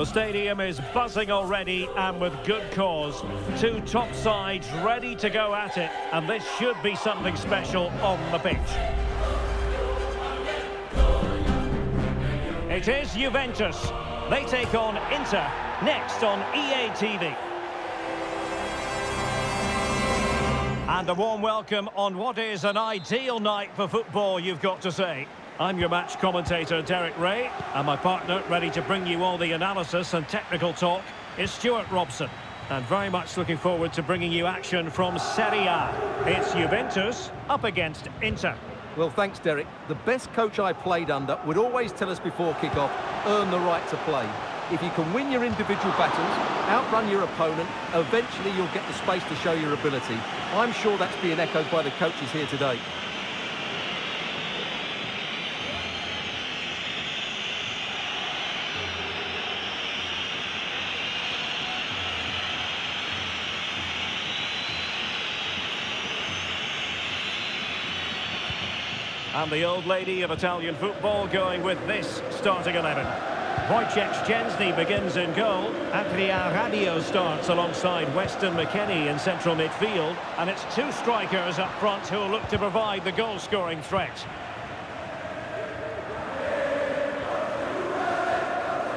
The stadium is buzzing already and with good cause. Two top sides ready to go at it and this should be something special on the pitch. It is Juventus. They take on Inter next on EA TV. And a warm welcome on what is an ideal night for football, you've got to say. I'm your match commentator, Derek Ray, and my partner, ready to bring you all the analysis and technical talk, is Stuart Robson. And very much looking forward to bringing you action from Serie A. It's Juventus up against Inter. Well, thanks, Derek. The best coach I played under would always tell us before kick-off, earn the right to play. If you can win your individual battles, outrun your opponent, eventually you'll get the space to show your ability. I'm sure that's being echoed by the coaches here today. And the old lady of Italian football going with this starting 11. Wojciech Szczęsny begins in goal. Adrien Rabiot starts alongside Weston McKennie in central midfield. And it's two strikers up front who look to provide the goal-scoring threat.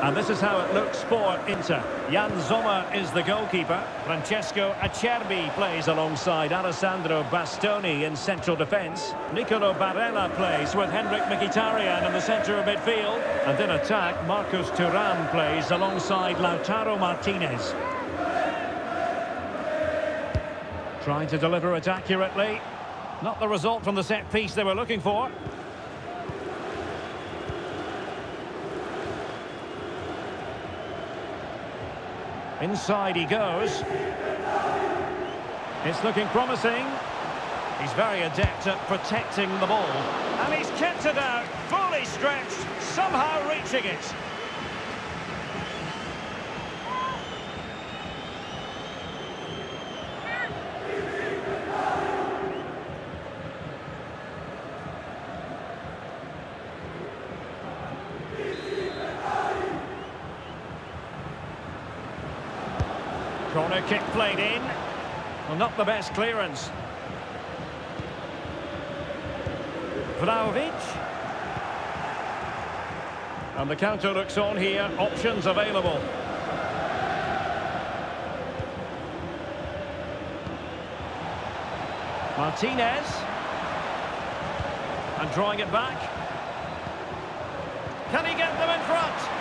And this is how it looks for Inter. Yann Sommer is the goalkeeper. Francesco Acerbi plays alongside Alessandro Bastoni in central defence. Nicolo Barella plays with Henrik Mkhitaryan in the centre of midfield. And in attack, Marcus Thuram plays alongside Lautaro Martinez. Trying to deliver it accurately. Not the result from the set piece they were looking for. Inside he goes. It's looking promising. He's very adept at protecting the ball. And he's kept it out, fully stretched, somehow reaching it. Corner kick played in. Well, not the best clearance. Vlahovic. And the counter looks on here. Options available. Martinez. And drawing it back. Can he get them in front?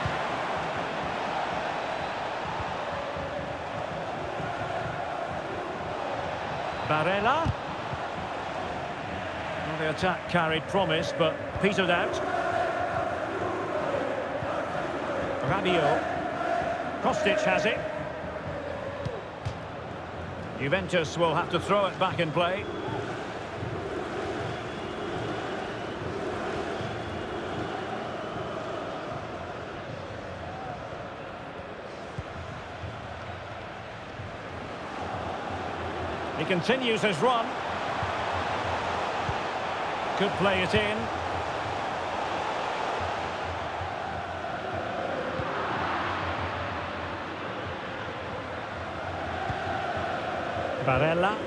Barella. Well, the attack carried promise, but petered out. Rabiot. Kostic has it. Juventus will have to throw it back in play. He continues his run. Could play it in. Barella.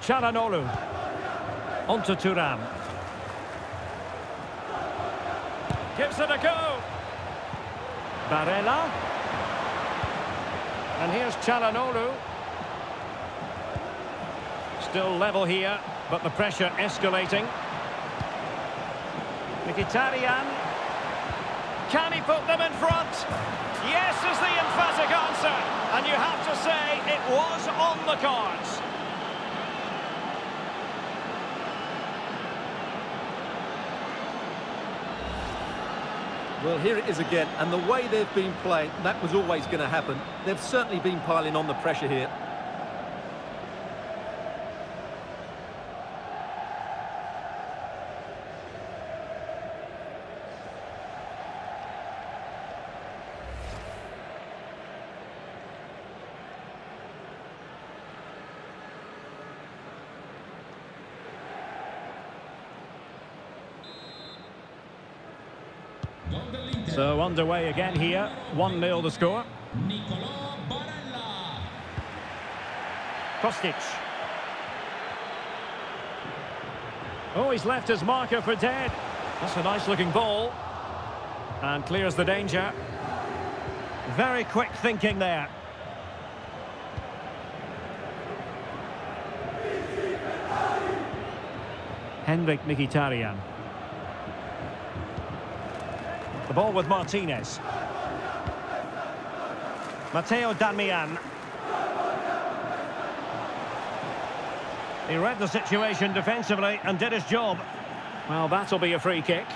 Calhanoglu. Onto Thuram. Gives it a go. Barella. And here's Calhanoglu. Still level here, but the pressure escalating. Mkhitaryan. Can he put them in front? Yes is the emphatic answer. And you have to say it was on the cards. Well, here it is again, and the way they've been playing, that was always going to happen. They've certainly been piling on the pressure here. So underway again here. 1-0 the score. Kostic. Oh, he's left his marker for dead. That's a nice looking ball. And clears the danger. Very quick thinking there. Henrik Mkhitaryan. The ball with Martinez. Matteo Darmian. He read the situation defensively and did his job. Well, that'll be a free kick.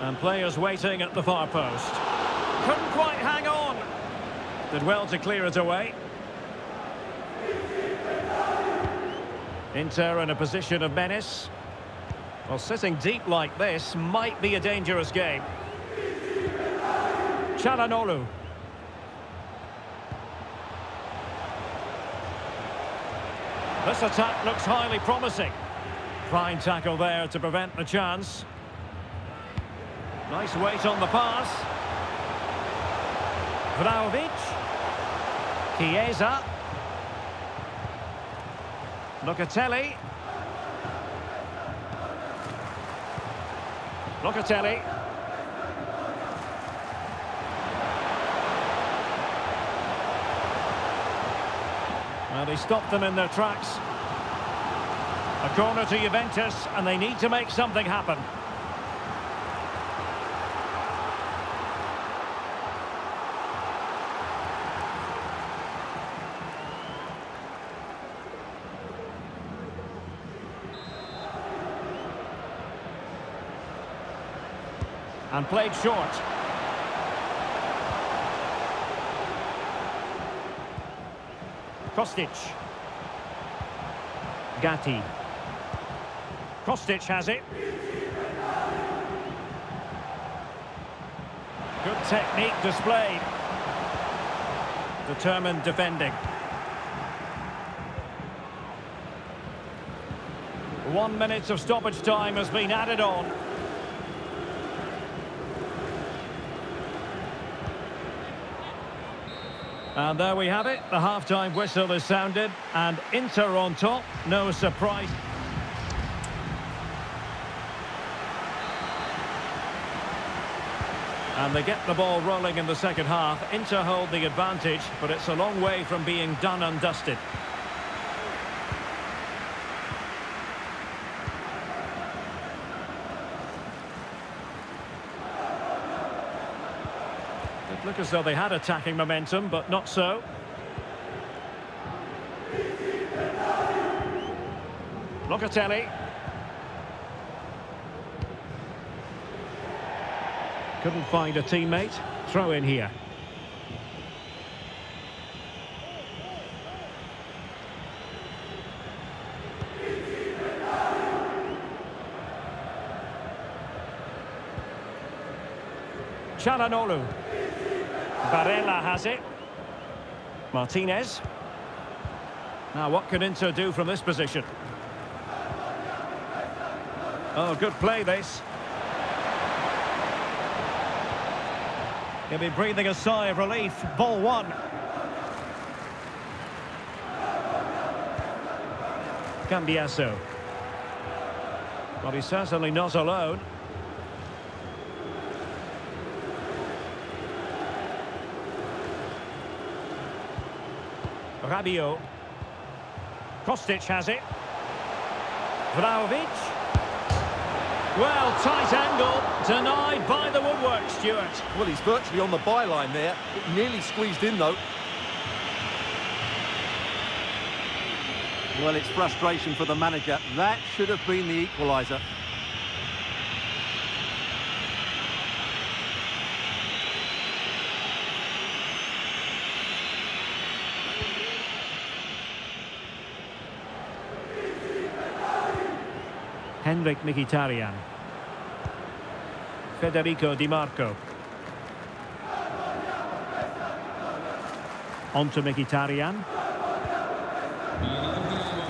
And players waiting at the far post. Couldn't quite hang on. Did well to clear it away. Inter in a position of menace. Well, sitting deep like this might be a dangerous game. Calhanoglu. This attack looks highly promising. Fine tackle there to prevent the chance. Nice weight on the pass. Vlahovic. Chiesa. Locatelli. Locatelli. Well, they stopped them in their tracks. A corner to Juventus, and they need to make something happen. And played short. Kostic. Gatti. Kostic has it. Good technique displayed. Determined defending. One minute of stoppage time has been added on. And there we have it. The half-time whistle is sounded. And Inter on top. No surprise. And they get the ball rolling in the second half. Inter hold the advantage, but it's a long way from being done and dusted. It looked as though they had attacking momentum, but not so. Locatelli. Couldn't find a teammate. Throw in here. Calhanoglu. Barella has it. Martinez. Now, what can Inter do from this position? Oh, good play, this. He'll be breathing a sigh of relief. Ball one. Cambiaso. Well, he's certainly not alone. Rabiot. Kostic has it. Vlahovic. Well, tight angle, denied by the woodwork, Stuart. Well, he's virtually on the byline there. It nearly squeezed in, though. Well, it's frustration for the manager. That should have been the equaliser. Henrik Mkhitaryan. Federico Di Marco. On to Mkhitaryan.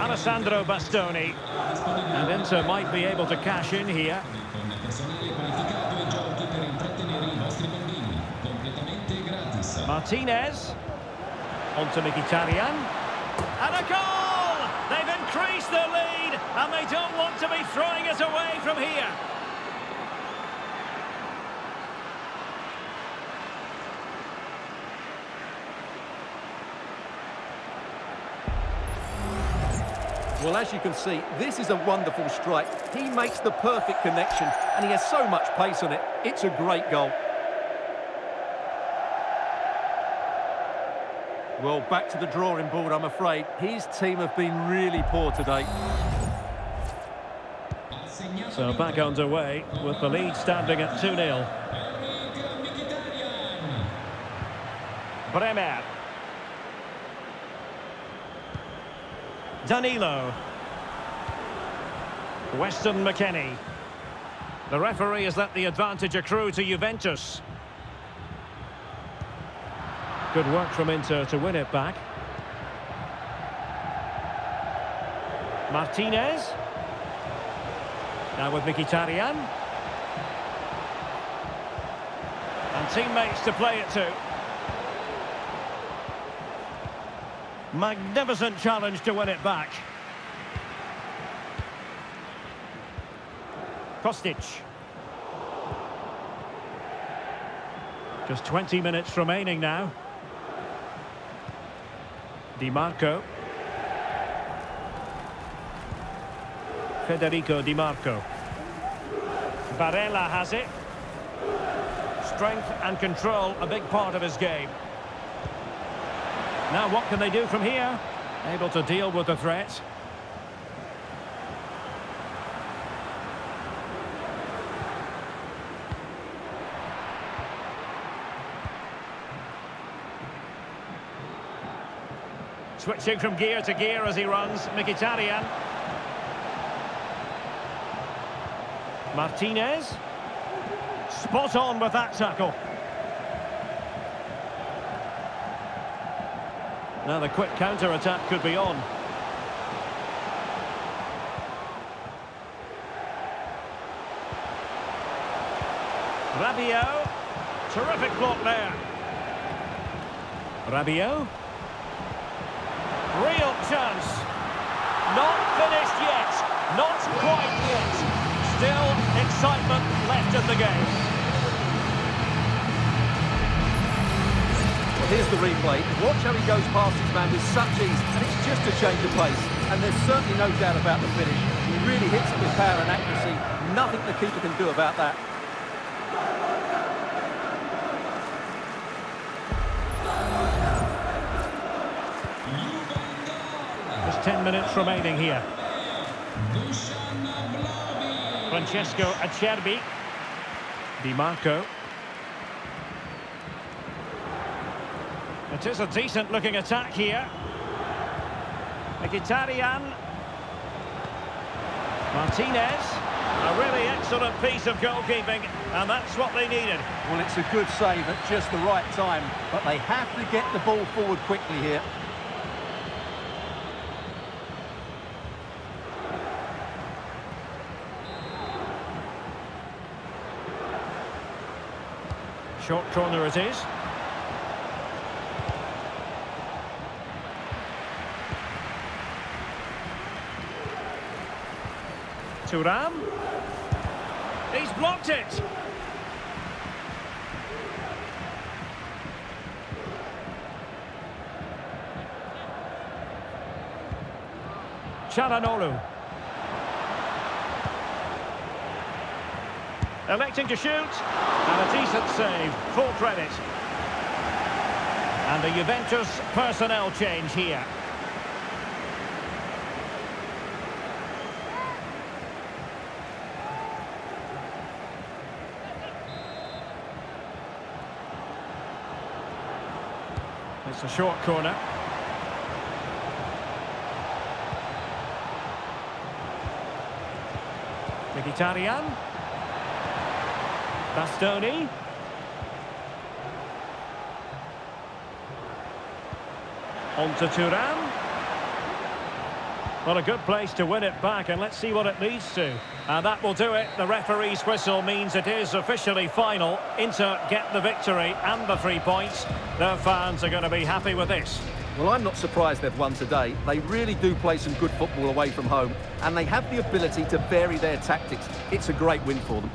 Alessandro Bastoni. And Inter might be able to cash in here. Martinez. On to Mkhitaryan. And a goal! They've increased their lead, and they don't want to be throwing it away from here. Well, as you can see, this is a wonderful strike. He makes the perfect connection, and he has so much pace on it. It's a great goal. Well, back to the drawing board, I'm afraid. His team have been really poor today. So back underway with the lead standing at 2-0. Eric Bremer. Danilo. Weston McKennie. The referee has let the advantage accrue to Juventus. Good work from Inter to win it back. Martinez. Now with Mkhitaryan. And teammates to play it to. Magnificent challenge to win it back. Kostic. Just 20 minutes remaining now. Di Federico Di Marco. Barella has it. Strength and control, a big part of his game. Now what can they do from here? Able to deal with the threat. Switching from gear to gear as he runs, Mkhitaryan. Martinez. Spot on with that tackle. Now the quick counter-attack could be on. Rabiot. Terrific block there. Rabiot. Real chance. Not finished yet. Not quite yet. Still excitement left in the game. Well, here's the replay. Watch how he goes past his man with such ease, and it's just a change of pace. And there's certainly no doubt about the finish. He really hits it with power and accuracy. Nothing the keeper can do about that. There's 10 minutes remaining here. Francesco Acerbi. Di Marco. It is a decent looking attack here. Mkhitaryan. Martinez. A really excellent piece of goalkeeping, and that's what they needed. Well, it's a good save at just the right time, but they have to get the ball forward quickly here. Short corner it is. Thuram. He's blocked it. Calhanoglu. Electing to shoot. And a decent save. Full credit. And the Juventus personnel change here. It's a short corner. Mkhitaryan. Bastoni. On to Thuram. Well, a good place to win it back, and let's see what it leads to. And that will do it. The referee's whistle means it is officially final. Inter get the victory and the three points. Their fans are going to be happy with this. Well, I'm not surprised they've won today. They really do play some good football away from home, and they have the ability to vary their tactics. It's a great win for them.